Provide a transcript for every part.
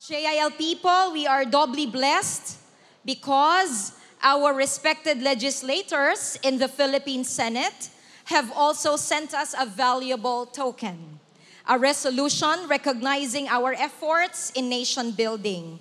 JIL people, we are doubly blessed because our respected legislators in the Philippine Senate have also sent us a valuable token, a resolution recognizing our efforts in nation building.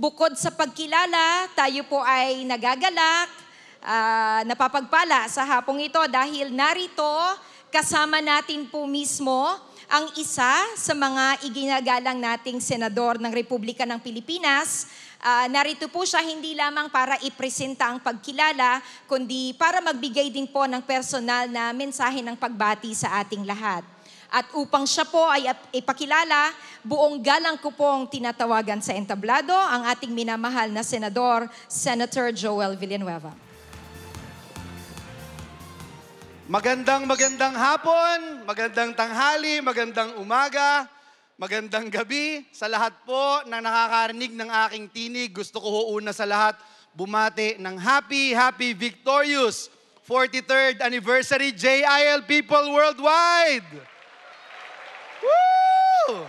Bukod sa pagkilala, tayo po ay nagagalak, ah, napapagpala sa hapong ito dahil narito kasama natin po mismo ang isa sa mga iginagalang nating senador ng Republika ng Pilipinas. Ah, narito po siya hindi lamang para ipresenta ang pagkilala, kundi para magbigay din po ng personal na mensahe ng pagbati sa ating lahat. At upang siya po ay ipakilala, buong galang ko pong tinatawagan sa entablado ang ating minamahal na senador, Senator Joel Villanueva. Magandang magandang hapon, magandang tanghali, magandang umaga, magandang gabi sa lahat po na nakakarinig ng aking tinig. Gusto ko ho una sa lahat bumati ng happy, happy, victorious 43rd anniversary JIL people worldwide! Woo!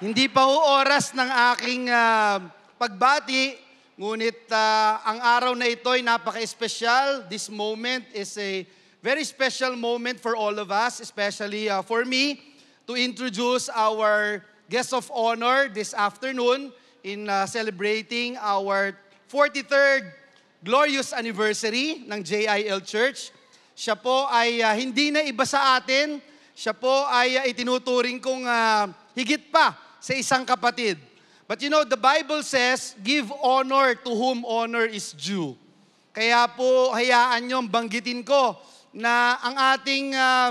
Hindi pa ho oras ng aking ah, pagbati, ngunit ah, ang araw na ito ay napaka-espesyal. This moment is a very special moment for all of us, especially ah, for me, to introduce our guest of honor this afternoon in ah, celebrating our 43rd glorious anniversary ng JIL Church. Siya po ay ah, hindi na iba sa atin. Siya po ay ah, itinuturing kong ah, higit pa sa isang kapatid. But you know, the Bible says, give honor to whom honor is due. Kaya po, hayaan nyo, banggitin ko na ang ating ah,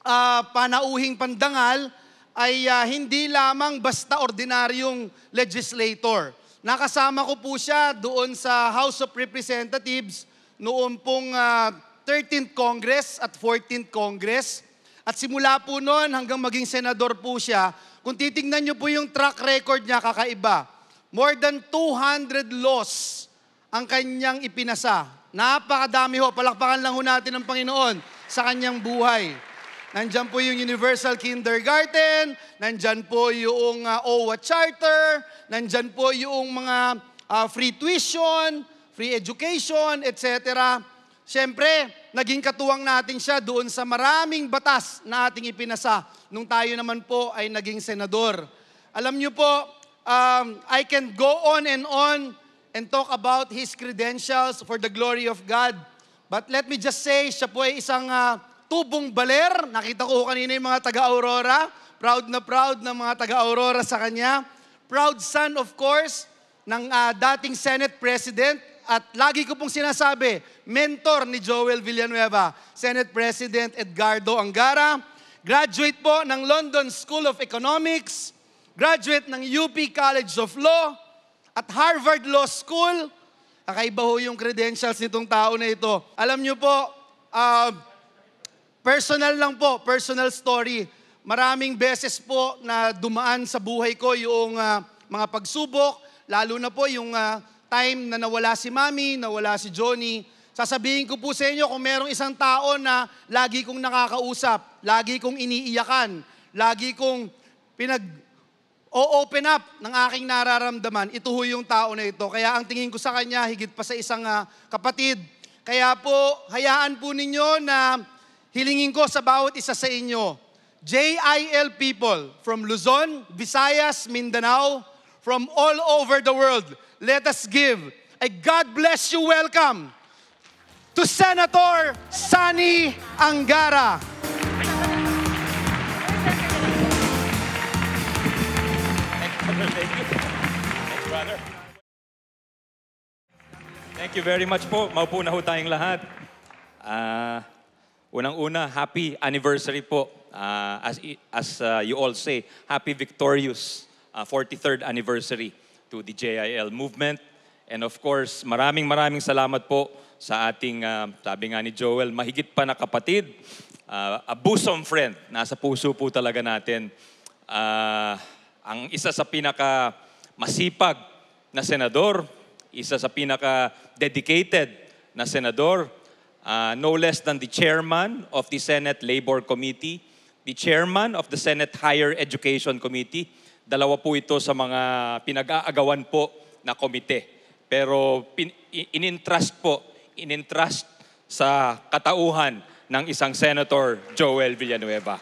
ah, panauhing pandangal ay ah, hindi lamang basta ordinaryong legislator. Nakasama ko po siya doon sa House of Representatives noon pong ah, 13th Congress at 14th Congress. At simula po noon hanggang maging senador po siya, kung titingnan niyo po yung track record niya, kakaiba. More than 200 laws ang kanyang ipinasa. Napakadami ho. Palakpakan lang ho natin ng Panginoon sa kanyang buhay. Nandyan po yung Universal Kindergarten, nandyan po yung uh, OWA Charter, nandyan po yung mga uh, free tuition, free education, etc. Siyempre, naging katuwang natin siya doon sa maraming batas na ating ipinasa nung tayo naman po ay naging senador. Alam niyo po, um, I can go on and on and talk about his credentials for the glory of God. But let me just say, siya po ay isang ah, tubong baler. Nakita ko kanina yung mga taga-Aurora. Proud na proud ng mga taga-Aurora sa kanya. Proud son, of course, ng ah, dating Senate President. At lagi ko pong sinasabi, mentor ni Joel Villanueva, Senate President Edgardo Angara. Graduate po ng London School of Economics. Graduate ng UP College of Law at Harvard Law School. Kakaiba ho yung credentials nitong tao na ito. Alam niyo po, ah, personal lang po, personal story. Maraming beses po na dumaan sa buhay ko yung ah, mga pagsubok, lalo na po yung ah, time na nawala si Mami, nawala si Johnny. Sasabihin ko po sa inyo kung merong isang tao na lagi kong nakakausap, lagi kong iniiyakan, lagi kong pinag o-open up ng aking nararamdaman, ito ho yung tao na ito. Kaya ang tingin ko sa kanya, higit pa sa isang ah, kapatid. Kaya po, hayaan po ninyo na hilingin ko sa bawat isa sa inyo, JIL people from Luzon, Visayas, Mindanao, from all over the world, let us give a God bless you welcome to Senator Sani Angara. Thank you very much po. Maupo na ho tayong lahat. Ah, Unang-una, happy anniversary po. Ah, as as ah, you all say, happy victorious ah, 43rd anniversary to the JIL movement. And of course, maraming maraming salamat po sa ating, ah, sabi nga ni Joel, mahigit pa na kapatid, ah, a bosom friend. Nasa puso po talaga natin. Ah, ang isa sa pinaka masipag na senador, isa sa pinaka dedicated na senador, uh, no less than the chairman of the Senate Labor Committee, the chairman of the Senate Higher Education Committee, Dalawa po ito sa mga pinag-aagawan po na komite. Pero pin, i- inintrust po, inintrust sa katauhan ng isang Senator Joel Villanueva.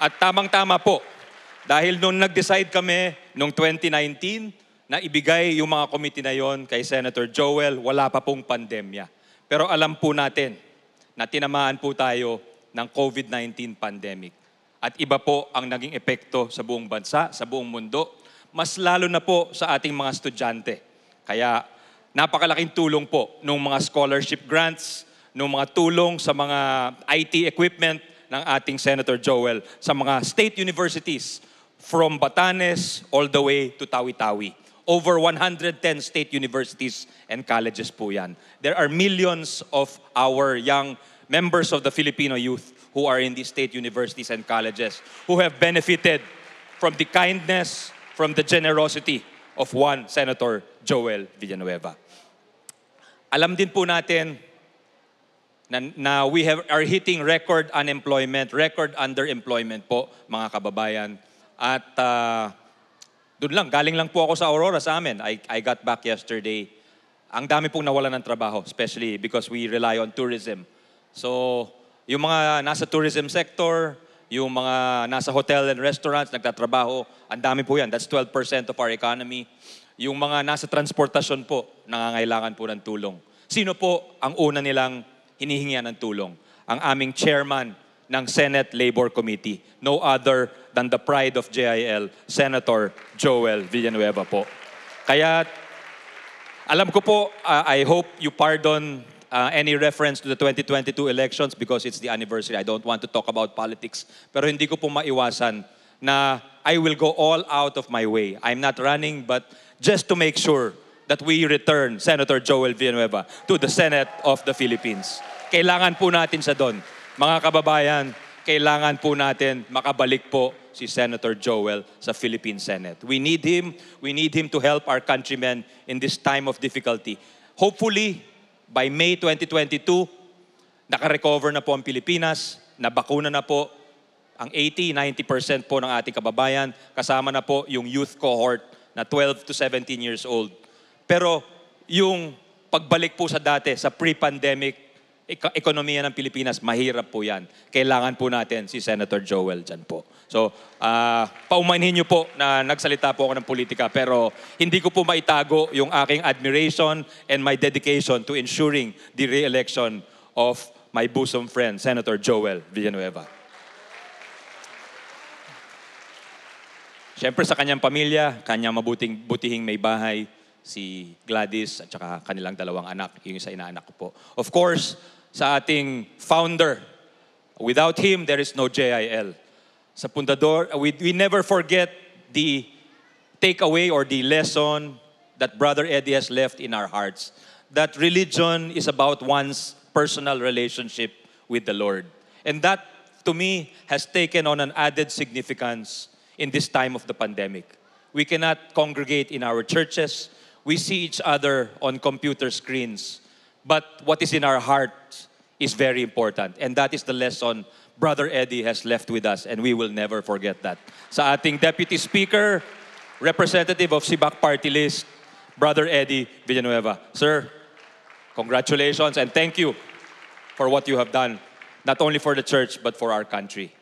At tamang-tama po, dahil nung nag-decide kami noong 2019 na ibigay yung mga committee na yon kay Senator Joel, wala pa pong pandemya. Pero alam po natin na tinamaan po tayo ng COVID-19 pandemic. At iba po ang naging epekto sa buong bansa, sa buong mundo, mas lalo na po sa ating mga estudyante. Kaya napakalaking tulong po ng mga scholarship grants, ng mga tulong sa mga IT equipment ng ating Senator Joel sa mga state universities from Batanes all the way to Tawi-Tawi. Over 110 state universities and colleges po yan. There are millions of our young members of the Filipino youth who are in these state universities and colleges who have benefited from the kindness, from the generosity of one Senator Joel Villanueva. Alam din po natin na, na we have, are hitting record unemployment, record underemployment po, mga kababayan. At uh, doon lang, galing lang po ako sa Aurora sa amin. I, I got back yesterday. Ang dami pong nawalan ng trabaho, especially because we rely on tourism. So, yung mga nasa tourism sector, yung mga nasa hotel and restaurants, nagtatrabaho, ang dami po yan. That's 12% of our economy. Yung mga nasa transportasyon po, nangangailangan po ng tulong. Sino po ang una nilang hinihingian ng tulong? Ang aming chairman ng Senate Labor Committee. No other than the pride of JIL, Senator Joel Villanueva po. Kaya alam ko po, uh, I hope you pardon uh, any reference to the 2022 elections because it's the anniversary. I don't want to talk about politics. Pero hindi ko po maiwasan na I will go all out of my way. I'm not running, but just to make sure that we return Senator Joel Villanueva to the Senate of the Philippines. Kailangan po natin siya doon. Mga kababayan, kailangan po natin makabalik po si Senator Joel sa Philippine Senate. We need him. We need him to help our countrymen in this time of difficulty. Hopefully, by May 2022, nakarecover na po ang Pilipinas, nabakuna na po ang 80-90% po ng ating kababayan, kasama na po yung youth cohort na 12 to 17 years old. Pero yung pagbalik po sa dati, sa pre-pandemic ekonomiya ng Pilipinas, mahirap po yan. Kailangan po natin si Senator Joel dyan po. So, ah, paumanhin niyo po na nagsalita po ako ng politika, pero hindi ko po maitago yung aking admiration and my dedication to ensuring the re-election of my bosom friend, Senator Joel Villanueva. Siyempre sa kanyang pamilya, kanyang mabuting butihing may bahay, si Gladys at saka kanilang dalawang anak, yung isa inaanak ko po. Of course, sa ating founder, without him, there is no JIL. Sa Pundador, uh, we, we never forget the takeaway or the lesson that Brother Eddie has left in our hearts. That religion is about one's personal relationship with the Lord. And that, to me, has taken on an added significance in this time of the pandemic. We cannot congregate in our churches. We see each other on computer screens. But what is in our hearts is very important. And that is the lesson Brother Eddie has left with us, and we will never forget that. Sa ating Deputy Speaker, representative of Sibak Party List, Brother Eddie Villanueva. Sir, congratulations and thank you for what you have done, not only for the church, but for our country.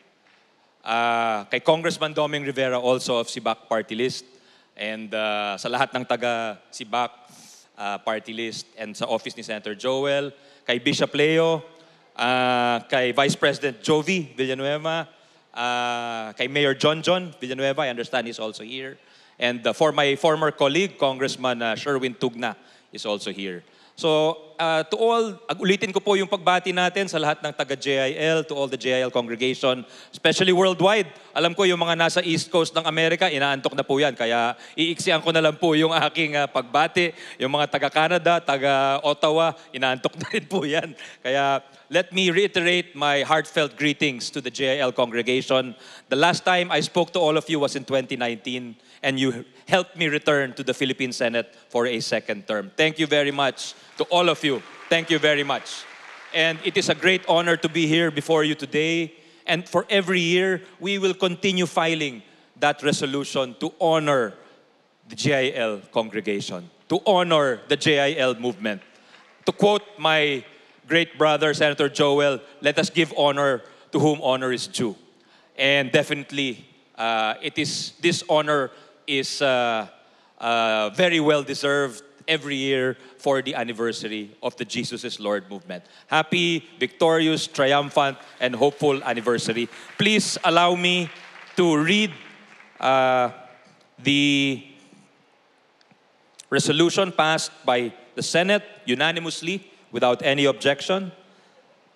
Ah, kay Congressman Doming Rivera also of Sibak Party List and ah, sa lahat ng taga Sibak ah, Party List and sa office ni Senator Joel, kay Bishop Leo, ah, kay Vice President Jovi Villanueva, ah, kay Mayor John John Villanueva, I understand he's also here. And ah, for my former colleague, Congressman ah, Sherwin Tugna is also here. So, uh, to all, ulitin ko po yung pagbati natin sa lahat ng taga-JIL, to all the JIL congregation, especially worldwide. Alam ko yung mga nasa East Coast ng Amerika, inaantok na po yan. Kaya iiksian ko na lang po yung aking uh, pagbati. Yung mga taga-Canada, taga-Ottawa, inaantok na rin po yan. Kaya let me reiterate my heartfelt greetings to the JIL congregation. The last time I spoke to all of you was in 2019 and you helped me return to the Philippine Senate for a second term. Thank you very much to all of you. Thank you very much. And it is a great honor to be here before you today. And for every year, we will continue filing that resolution to honor the JIL congregation, to honor the JIL movement. To quote my great brother, Senator Joel, let us give honor to whom honor is due. And definitely, uh, it is this honor is uh, uh, very well deserved every year for the anniversary of the Jesus is Lord movement. Happy, victorious, triumphant, and hopeful anniversary. Please allow me to read uh, the resolution passed by the Senate unanimously without any objection.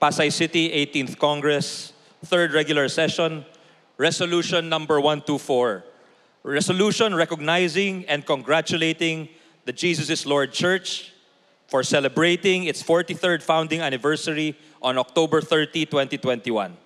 Pasay City 18th Congress, third regular session, resolution number 124. Resolution recognizing and congratulating the Jesus is Lord Church for celebrating its 43rd founding anniversary on October 30, 2021.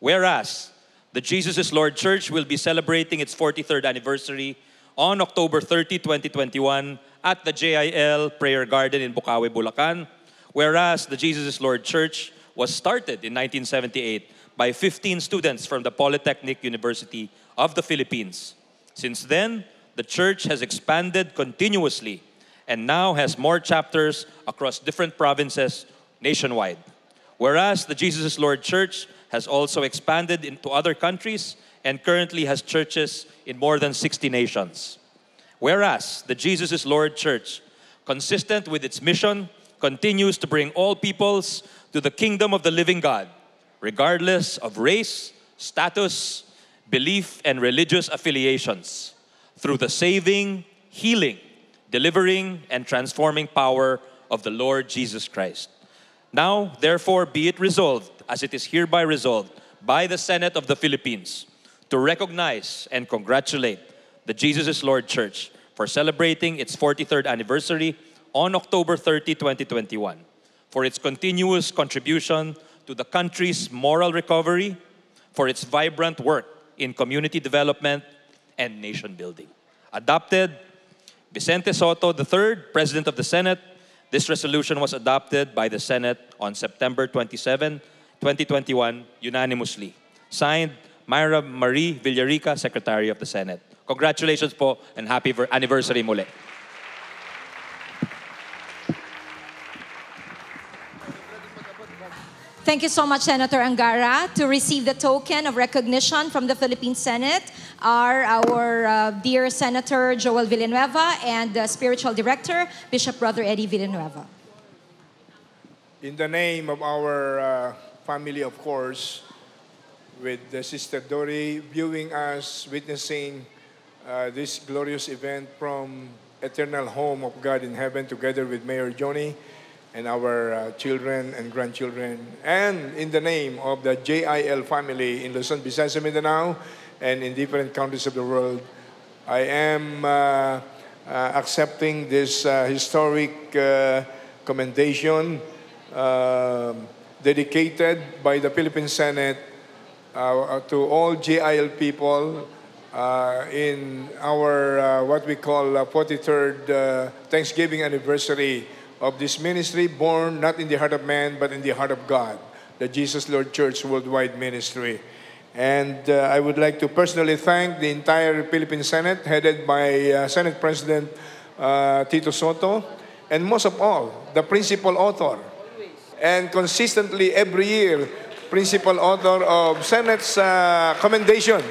Whereas the Jesus is Lord Church will be celebrating its 43rd anniversary on October 30, 2021 at the JIL Prayer Garden in Bukawi, Bulacan. Whereas the Jesus is Lord Church was started in 1978 by 15 students from the Polytechnic University of the Philippines. Since then, the church has expanded continuously and now has more chapters across different provinces nationwide. Whereas the Jesus is Lord Church has also expanded into other countries and currently has churches in more than 60 nations. Whereas the Jesus is Lord Church, consistent with its mission, continues to bring all peoples to the kingdom of the living God, regardless of race, status, belief, and religious affiliations, through the saving, healing, delivering, and transforming power of the Lord Jesus Christ. Now, therefore, be it resolved, as it is hereby resolved, by the Senate of the Philippines, to recognize and congratulate the Jesus is Lord Church for celebrating its 43rd anniversary on October 30, 2021, for its continuous contribution to the country's moral recovery, for its vibrant work in community development and nation building. Adopted Vicente Soto III, President of the Senate. This resolution was adopted by the Senate on September 27, 2021, unanimously. Signed, Myra Marie Villarica, Secretary of the Senate. Congratulations po and happy anniversary muli. Thank you so much, Senator Angara. To receive the token of recognition from the Philippine Senate are our uh, dear Senator Joel Villanueva and the Spiritual Director, Bishop Brother Eddie Villanueva. In the name of our uh, family, of course, with the Sister Dory viewing us, witnessing uh, this glorious event from eternal home of God in heaven together with Mayor Johnny and our uh, children and grandchildren. And in the name of the JIL family in Luzon, Visayas, and Mindanao, and in different countries of the world, I am uh, uh, accepting this uh, historic uh, commendation um dedicated by the Philippine Senate uh, to all JIL people in our what we call uh, 43rd uh, Thanksgiving anniversary of this ministry, born not in the heart of man but in the heart of God, the Jesus Lord Church Worldwide Ministry. And uh, I would like to personally thank the entire Philippine Senate, headed by uh, Senate President uh, Tito Soto, and most of all, the principal author, and consistently every year, principal author of Senate's uh, commendation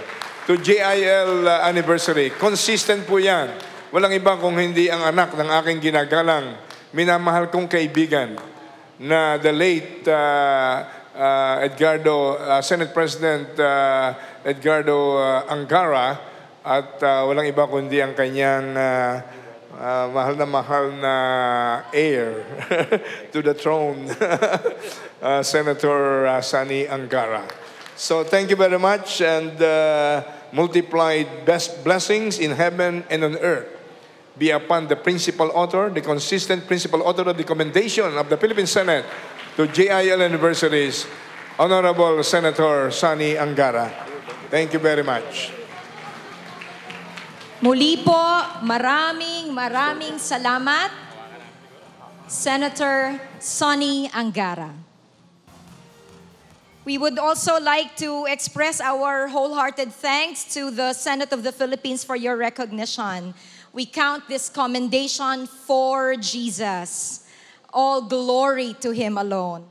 to JIL uh, anniversary. Consistent po yan. Walang iba kung hindi ang anak ng aking ginagalang, minamahal kong kaibigan na the late uh, uh, Edgardo, uh, Senate President uh, Edgardo uh, Angara at uh, walang iba kundi ang kanyang uh, uh, mahal na mahal na heir to the throne, uh, Senator uh, Sani Angara. So thank you very much and uh, multiplied best blessings in heaven and on earth be upon the principal author, the consistent principal author of the commendation of the Philippine Senate to JIL anniversaries, Honorable Senator Sani Angara. Thank you very much. Muli po, maraming maraming salamat, Senator Sonny Angara. We would also like to express our wholehearted thanks to the Senate of the Philippines for your recognition. We count this commendation for Jesus. All glory to him alone.